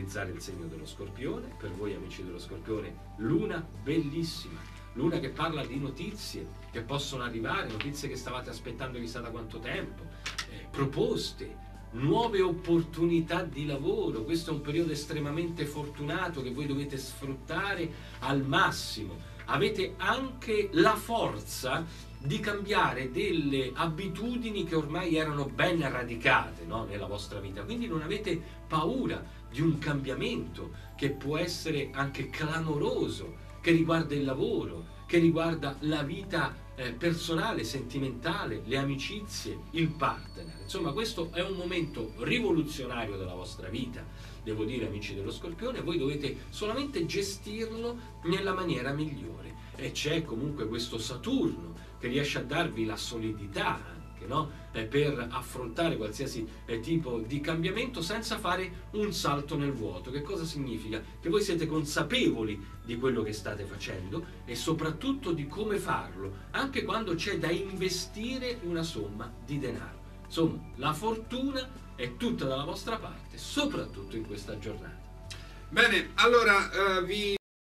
analizzare il segno dello scorpione, per voi amici dello scorpione, luna bellissima, luna che parla di notizie che possono arrivare, notizie che stavate aspettando chissà da quanto tempo, eh, proposte, nuove opportunità di lavoro. Questo è un periodo estremamente fortunato che voi dovete sfruttare al massimo. Avete anche la forza di cambiare delle abitudini che ormai erano ben radicate no? nella vostra vita. Quindi non avete paura di un cambiamento che può essere anche clamoroso, che riguarda il lavoro, che riguarda la vita eh, personale, sentimentale, le amicizie, il partner. Insomma, questo è un momento rivoluzionario della vostra vita, devo dire amici dello Scorpione, voi dovete solamente gestirlo nella maniera migliore. E c'è comunque questo Saturno che riesce a darvi la solidità anche, no? per affrontare qualsiasi eh, tipo di cambiamento senza fare un salto nel vuoto. Che cosa significa? Che voi siete consapevoli di quello che state facendo e soprattutto di come farlo, anche quando c'è da investire una somma di denaro. Insomma, la fortuna è tutta dalla vostra parte, soprattutto in questa giornata. Bene, allora uh, vi